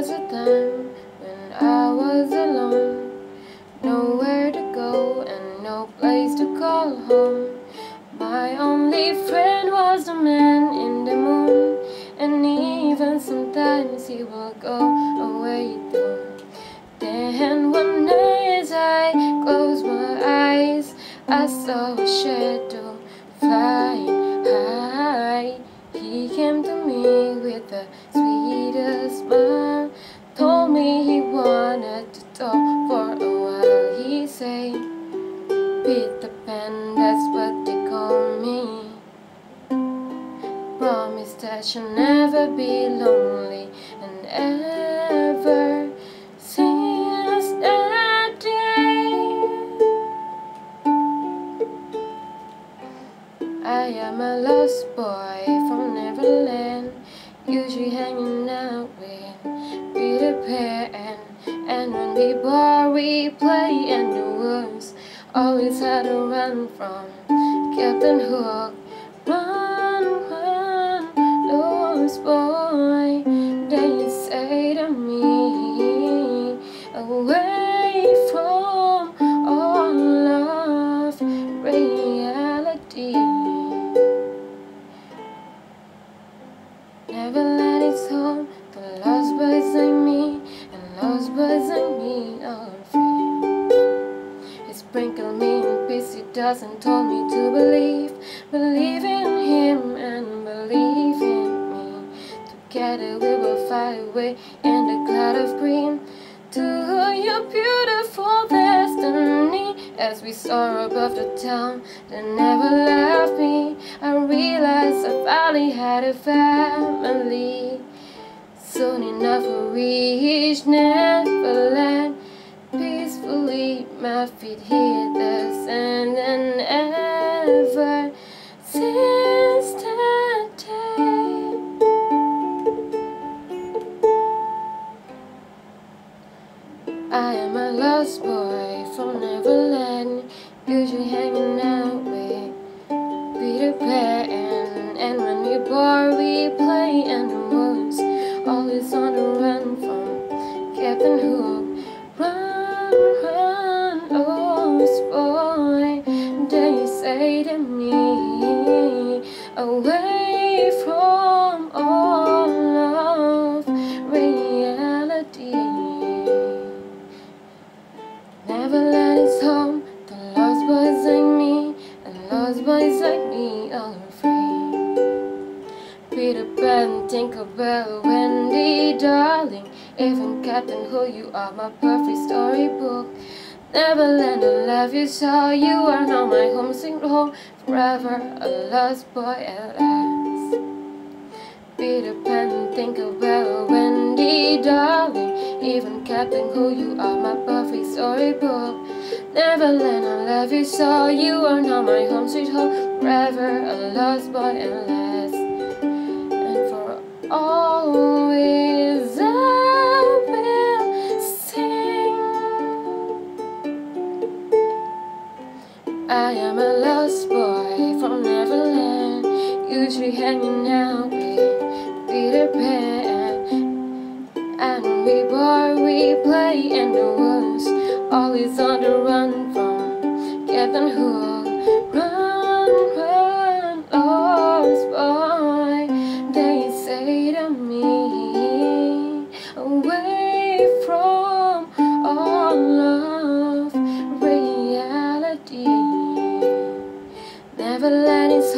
was a time when I was alone, nowhere to go and no place to call home. My only friend was the man in the moon, and even sometimes he will go away too. Then one night as I closed my eyes, I saw a shadow flying high. He came to me with a Peter Pan, that's what they call me. Promise that you'll never be lonely and ever since that day. I am a lost boy from Neverland, usually hanging out with Peter Pan. And when we bar, we play woods. Always had to run from Captain Hook. Run, run, lost boy. Then you say to me, away from all of reality. Neverland is home sprinkled me in peace, he doesn't told me to believe, believe in him and believe in me. Together we will fly away in the cloud of green to your beautiful destiny. As we soar above the town that never left me, I realized I finally had a family. Soon enough we'll reach Neverland my feet hit the sand And ever since that day I am a lost boy from Neverland Usually hanging out with Peter Pan. And when we bored we play in Away from all of reality. Neverland is home the lost boys like me And lost boys like me are free. Peter Pan, Tinkerbell, Wendy, darling. Even Captain Hook, you are my perfect storybook Neverland, I love you so You are now my home, homesick home Forever a lost boy at last. Peter Pan, Tinkerbell, Wendy, darling. Even Captain Hook, you are my perfect storybook. Neverland, I love you so You are now my home. Sweet home Forever a lost boy at last I am a lost boy from Neverland. Usually hanging out with Peter Pan. And we bored we play in the woods. Always on the run from Captain Hook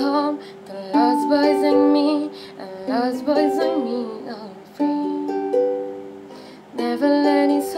come The lost boys and me And lost boys and me are free. Never let it